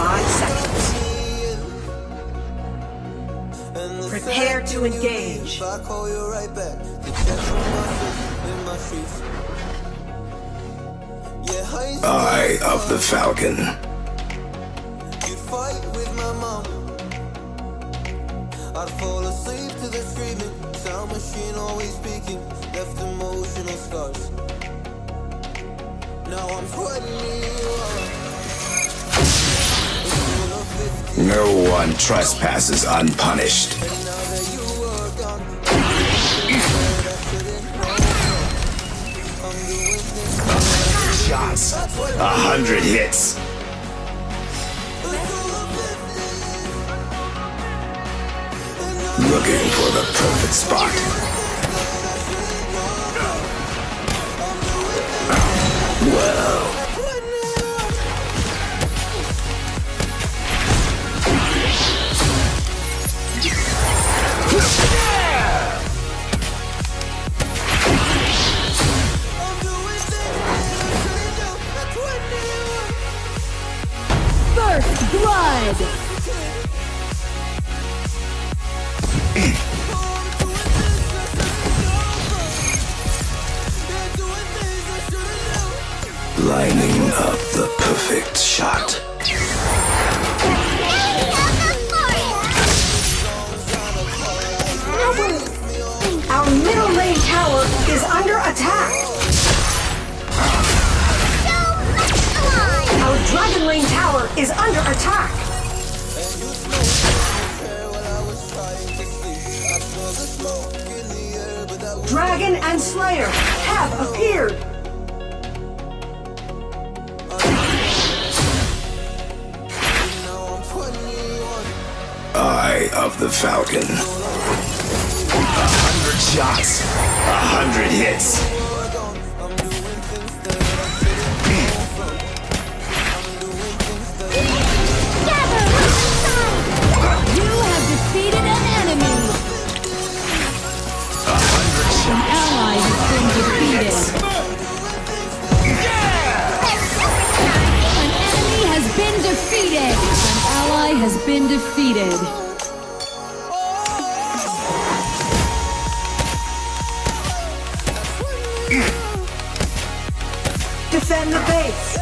five seconds. Prepare to engage. I call you right back, the chest on my fist in my streets. Yeah, high school, Eye of the Falcon. you'd fight with my mom. I'd fall asleep to the screaming, sound machine always speaking, left emotional scars. Now I'm 21. No one trespasses unpunished. Shots. A hundred hits. Looking for the perfect spot. Well, is under attack. Dragon and Slayer have appeared. Eye of the Falcon. A hundred shots. A hundred hits. Been defeated. Defend the base.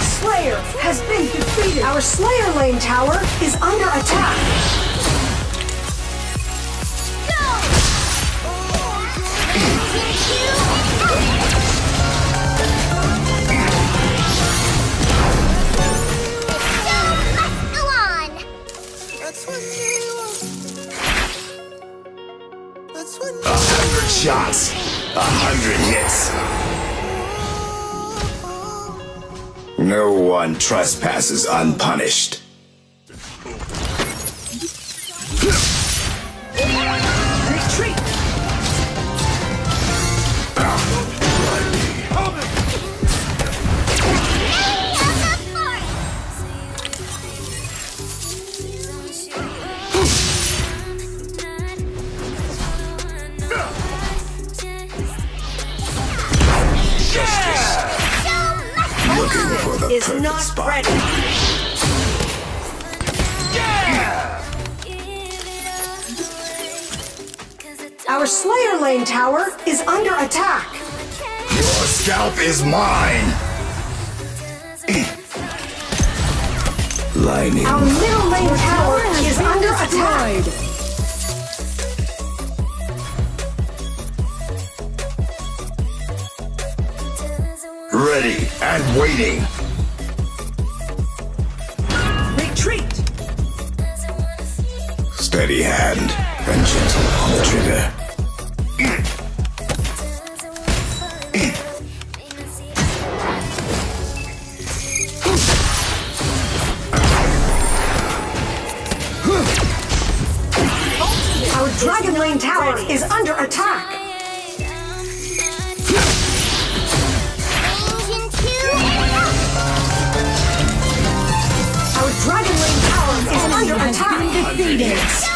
Slayer has been defeated. Our Slayer lane tower is under attack. That's hundred shots. A hundred hits. No one trespasses unpunished. Our Slayer lane tower is under attack. Your scalp is mine. Lining. Our middle lane tower is under attack. Ready and waiting. Steady hand and gentle on the trigger. Our Dragon Lane tower is under attack. Has been defeated.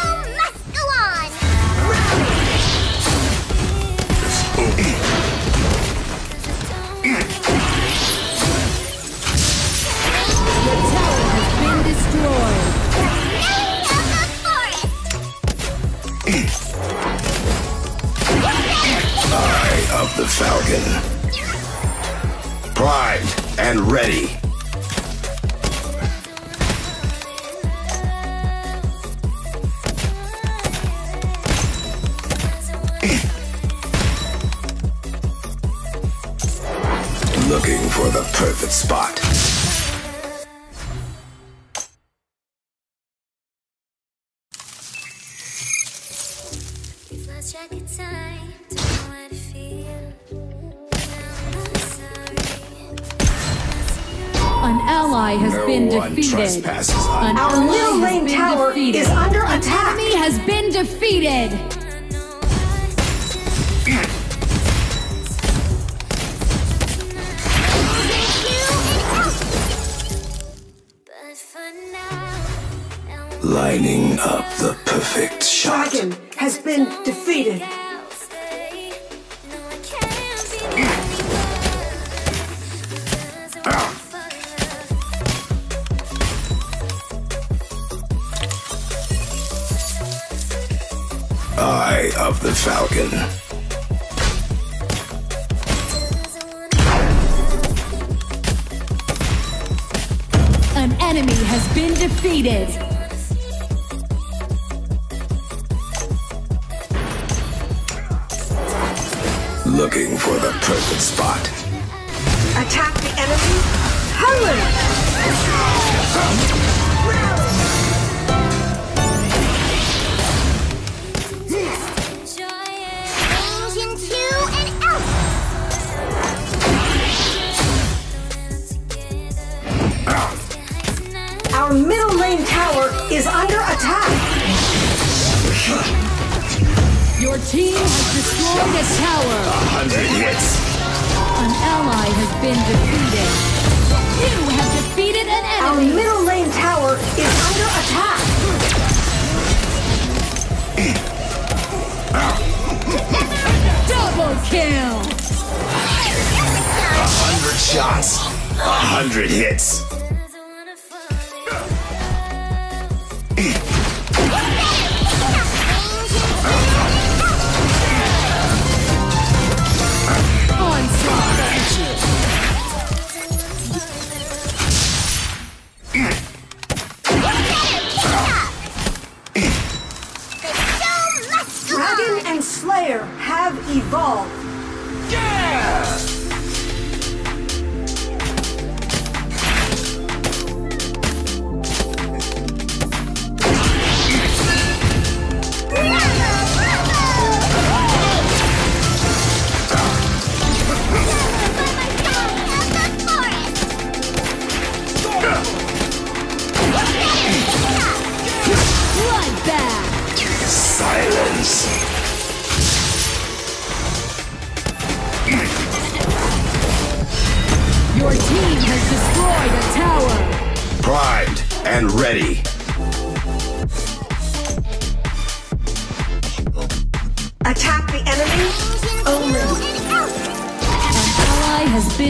Looking for the perfect spot. Lost track of time, don't know how to feel. Now I'm sorry. An ally has No been one defeated. trespasses on Our ally middle has lane tower defeated. is under An attack. enemy has been defeated. Lining up the perfect shot. Dragon has been defeated. stay. No, I can't be anymore. Because I won't fall in love. Eye of the Falcon. An enemy has been defeated. Looking for the perfect spot. Attack the enemy. Hurry! Our middle lane tower is under attack. Your team has destroyed a tower. Hundred hits. An ally has been defeated. You have defeated an Our middle lane tower is under attack. Double kill. A hundred shots. A hundred hits.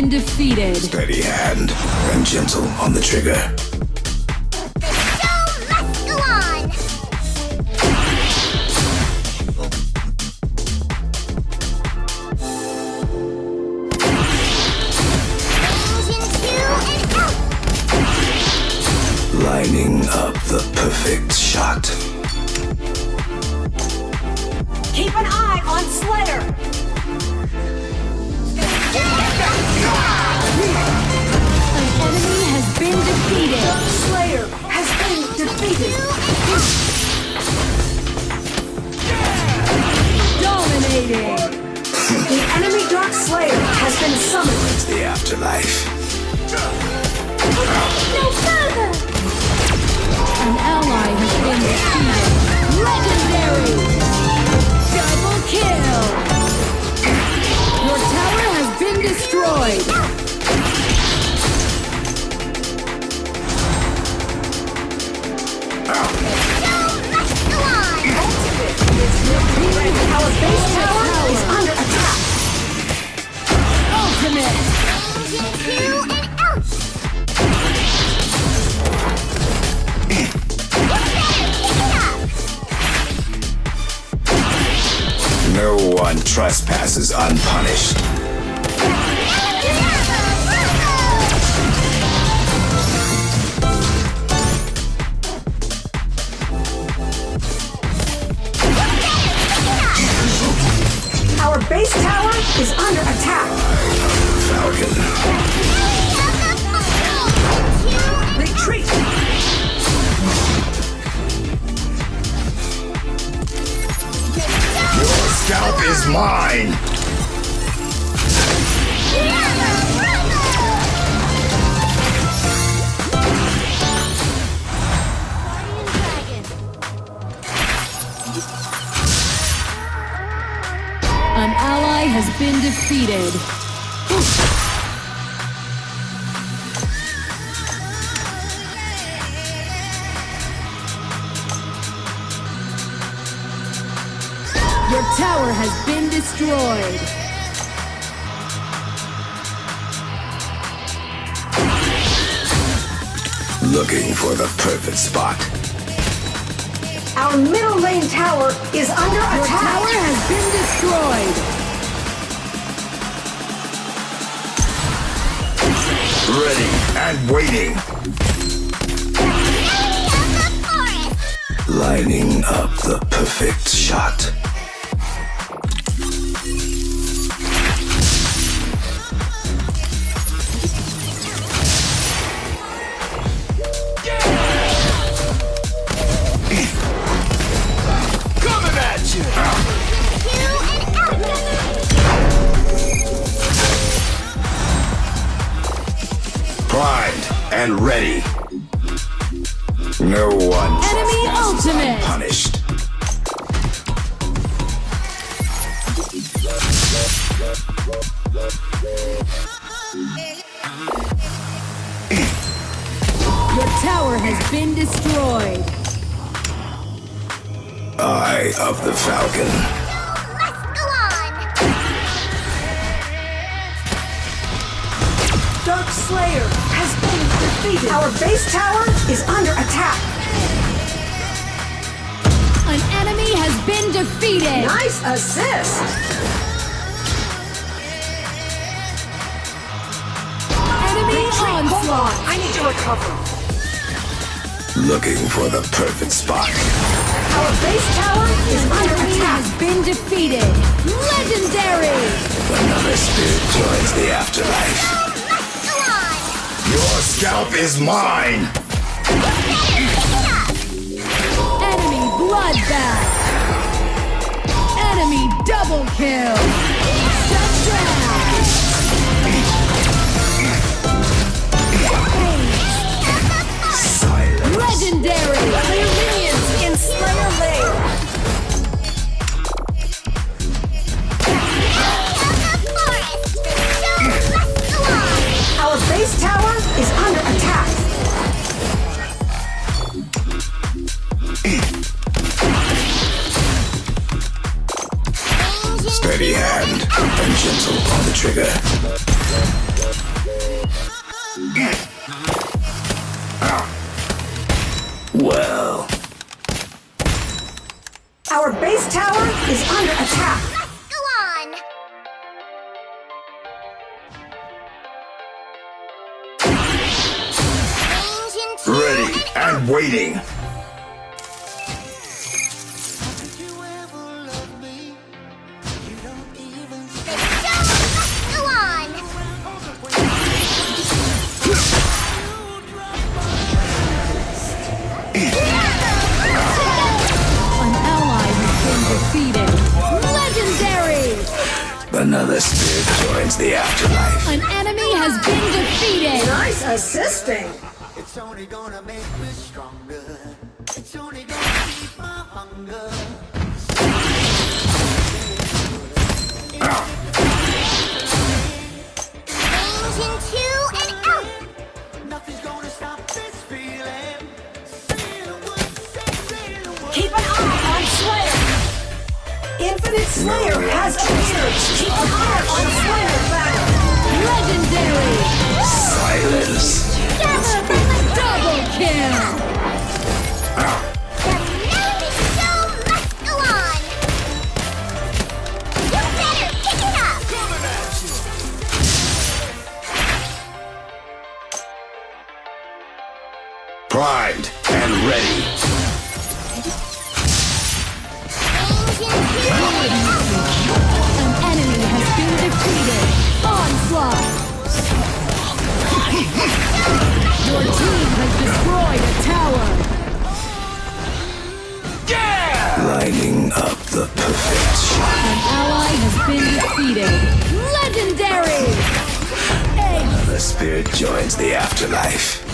Been defeated. Steady hand and gentle on the trigger. Afterlife. One trespasses unpunished. Mine! An ally has been defeated. Has been destroyed. Looking for the perfect spot. Our middle lane tower is under Your attack. tower has been destroyed. Ready and waiting. Lining up the perfect shot. And ready. No one Enemy ultimate. unpunished. Your tower has been destroyed. Eye of the Falcon. Dark Slayer has been defeated. Our base tower is under attack. An enemy has been defeated. Nice assist. Enemy Hold on, onslaught. I need to recover. Looking for the perfect spot. Our base tower is under Enemy attack. has been defeated. Legendary. Another spirit joins the afterlife. Your scalp is mine! Enemy bloodbath. Enemy double kill. Shut down. Silence. Legendary. Clear minions in Slayer Lane. Our base tower Steady hand and gentle on the trigger. Well, Our base tower is under attack. ready and waiting. Only gonna make me stronger. Ready. An enemy has been defeated. Onslaught. Your team has destroyed a tower. Yeah! Lining up the perfect. An ally has been defeated. Legendary. The spirit joins the afterlife.